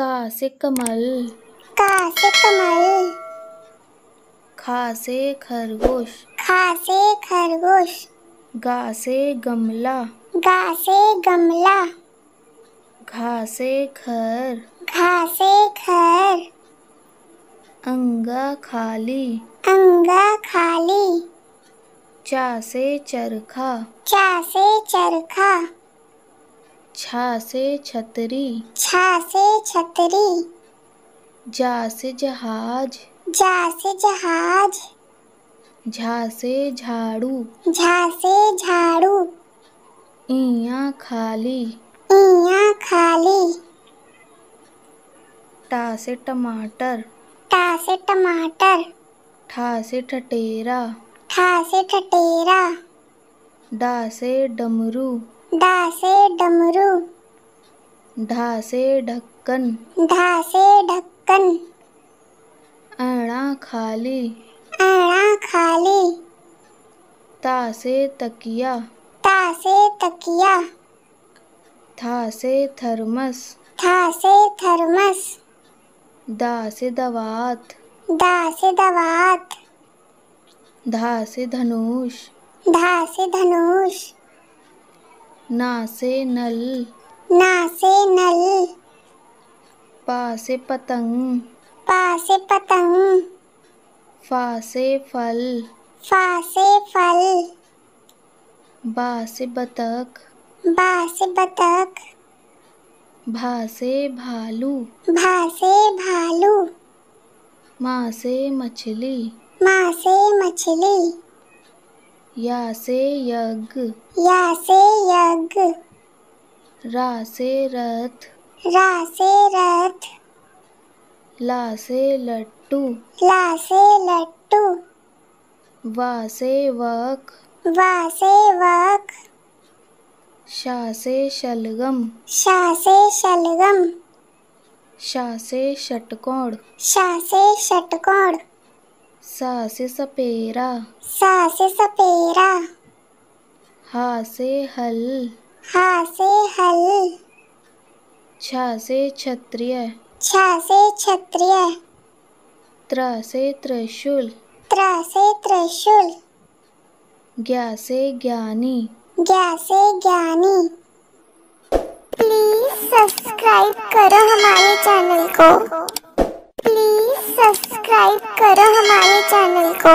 का से कमल का से कमल खा से खरगोश। खा से खरगोश। गा से गमला। गा से गमला। घा से खर। घा से खर। अंगा खाली। अंगा खाली। चा से चरखा। चा से चरखा। छा से छतरी। छा से छतरी। जा से जहाज़। जा से जहाज़। झा से झाड़ू। झा से झाड़ू। इया खाली। इया खाली। टा से टमाटर। टा से टमाटर। ठा से ठटेरा। ठा से ठटेरा। डा से डमरू। डा से डमरू। ढा से ढक्कन। ढा से ढक्कन। अणा खाली। आड़ा खाली। ता से तकिया। ता से तकिया। था से थर्मस। था से थर्मस। दा से दवात। दा से दवात। धा से धनुष। धा से धनुष। ना से नल ना से नल पा से पतंग पा से पतंग फा से फल फा से फल बा से बतख बा से बतख भा से भालू भा से भालू माँ से मछली माँ से मछली या से यज्ञ। या से यज्ञ। रा से रथ। रा से रथ। ला से लट्टू। ला से लट्टू। वा से वक। वा से वक। शा से शलगम। शा से शलगम। शा से षटकोण। शा से षटकोण। सा से सपेरा। सा से सपेरा। हा से हल। हा से हल। छा से क्षत्रिय। छा से क्षत्रिय। त्र से त्रिशूल। त्र से त्रिशूल। ज्ञा से ज्ञानी। ज्ञा से ज्ञानी। प्लीज़ सब्सक्राइब करो हमारे चैनल को। सब्सक्राइब करो हमारे चैनल को।